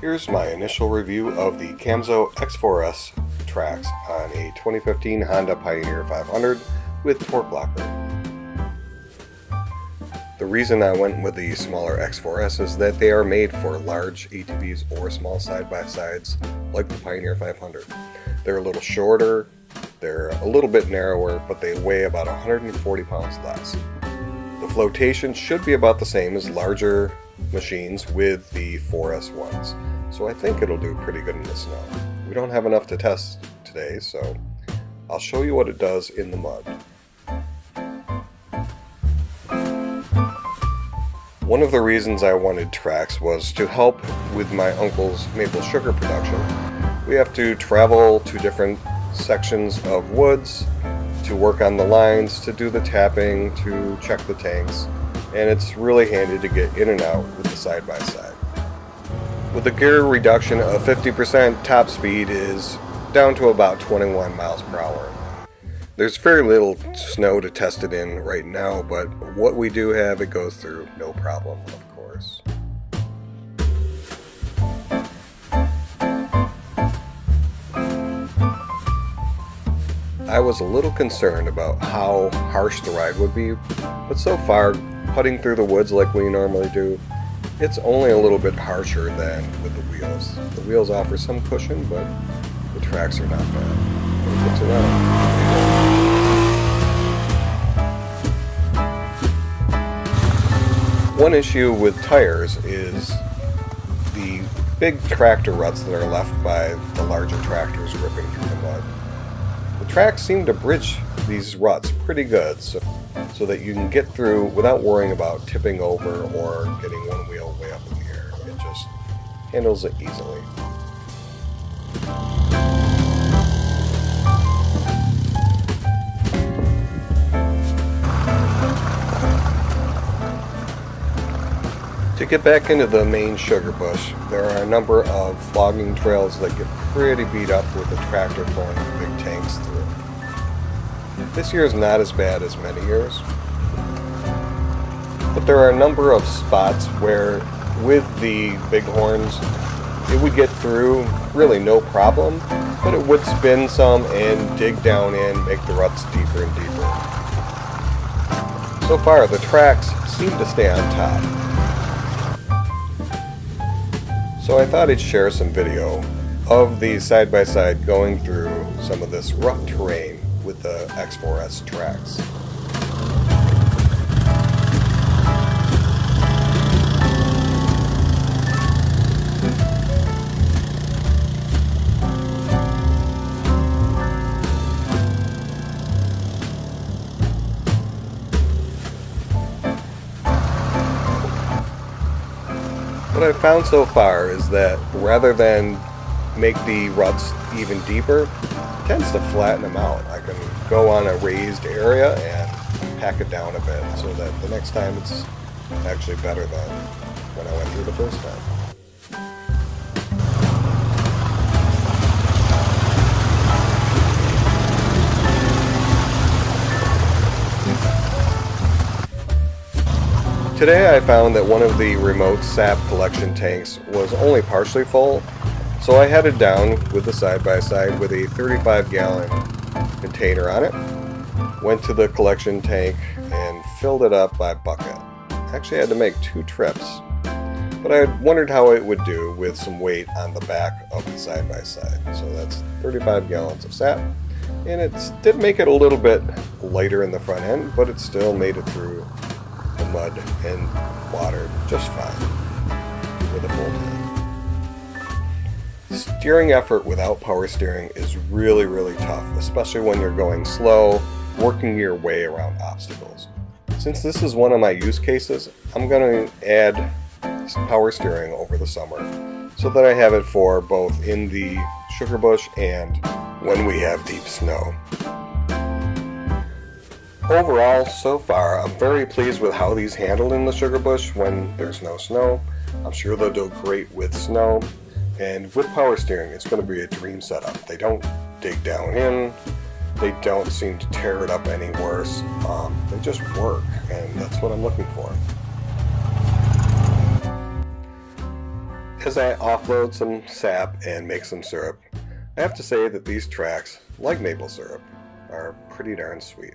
Here's my initial review of the Camso X4S tracks on a 2015 Honda Pioneer 500 with torque locker. The reason I went with the smaller X4S is that they are made for large ATVs or small side-by-sides like the Pioneer 500. They're a little shorter, they're a little bit narrower, but they weigh about 140 pounds less. The flotation should be about the same as larger machines with the 4S ones, so I think it'll do pretty good in the snow. We don't have enough to test today, so I'll show you what it does in the mud. One of the reasons I wanted tracks was to help with my uncle's maple sugar production. We have to travel to different sections of woods to work on the lines, to do the tapping, to check the tanks, and it's really handy to get in and out with the side-by-side. -side. With the gear reduction of 50%, top speed is down to about 21 miles per hour. There's very little snow to test it in right now, but what we do have, it goes through no problem, of course. I was a little concerned about how harsh the ride would be, but so far, putting through the woods like we normally do, it's only a little bit harsher than with the wheels. The wheels offer some cushion, but the tracks are not bad. Good to know. One issue with tires is the big tractor ruts that are left by the larger tractors ripping through the mud. The tracks seem to bridge these ruts pretty good so, so that you can get through without worrying about tipping over or getting one wheel way up in the air. It just handles it easily. Get back into the main sugar bush, there are a number of logging trails that get pretty beat up with the tractor pulling big tanks through. This year is not as bad as many years, but there are a number of spots where with the bighorns it would get through really no problem, but it would spin some and dig down in, make the ruts deeper and deeper. So far the tracks seem to stay on top. So I thought I'd share some video of the side-by-side -side going through some of this rough terrain with the X4S tracks. What I've found so far is that rather than make the ruts even deeper, tends to flatten them out. I can go on a raised area and pack it down a bit so that the next time it's actually better than when I went through the first time. Today I found that one of the remote sap collection tanks was only partially full, so I headed down with the side-by-side -side with a 35 gallon container on it, went to the collection tank and filled it up by bucket. Actually I had to make two trips, but I wondered how it would do with some weight on the back of the side-by-side. -side. So that's 35 gallons of sap, and it did make it a little bit lighter in the front end, but it still made it through mud and water just fine with a full tank. Steering effort without power steering is really, really tough, especially when you're going slow, working your way around obstacles. Since this is one of my use cases, I'm going to add power steering over the summer so that I have it for both in the sugar bush and when we have deep snow. Overall, so far, I'm very pleased with how these handle in the sugar bush when there's no snow. I'm sure they'll do great with snow. And with power steering, it's going to be a dream setup. They don't dig down in, they don't seem to tear it up any worse. Um, they just work, and that's what I'm looking for. As I offload some sap and make some syrup, I have to say that these tracks, like maple syrup, are pretty darn sweet.